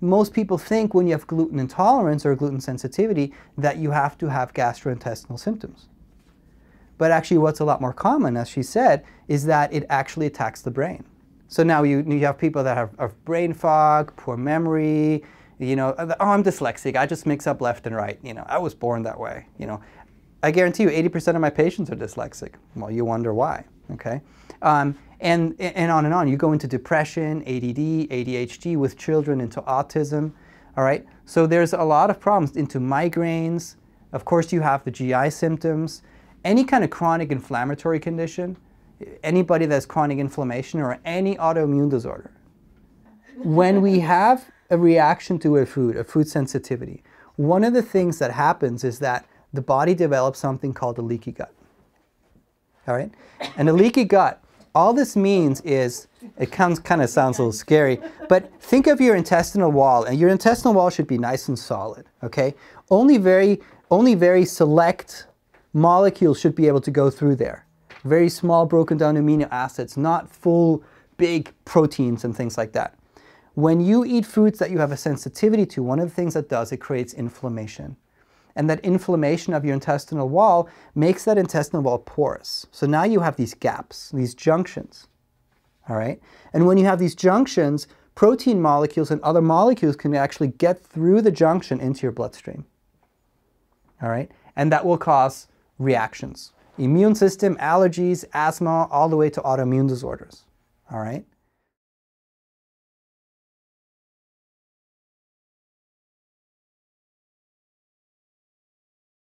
most people think when you have gluten intolerance or gluten sensitivity that you have to have gastrointestinal symptoms. But actually what's a lot more common, as she said, is that it actually attacks the brain. So now you, you have people that have, have brain fog, poor memory, you know, oh, I'm dyslexic, I just mix up left and right, you know, I was born that way, you know. I guarantee you 80% of my patients are dyslexic. Well, you wonder why, okay? Um, and, and on and on. You go into depression, ADD, ADHD with children, into autism, all right? So there's a lot of problems into migraines. Of course, you have the GI symptoms. Any kind of chronic inflammatory condition, anybody that's chronic inflammation or any autoimmune disorder. When we have a reaction to a food, a food sensitivity, one of the things that happens is that the body develops something called a leaky gut. All right? And a leaky gut, all this means is, it comes, kind of sounds a little scary, but think of your intestinal wall, and your intestinal wall should be nice and solid, okay? Only very, only very select molecules should be able to go through there. Very small broken down amino acids, not full big proteins and things like that. When you eat foods that you have a sensitivity to, one of the things that does, it creates inflammation. And that inflammation of your intestinal wall makes that intestinal wall porous. So now you have these gaps, these junctions. All right? And when you have these junctions, protein molecules and other molecules can actually get through the junction into your bloodstream. All right? And that will cause reactions. Immune system, allergies, asthma, all the way to autoimmune disorders. All right?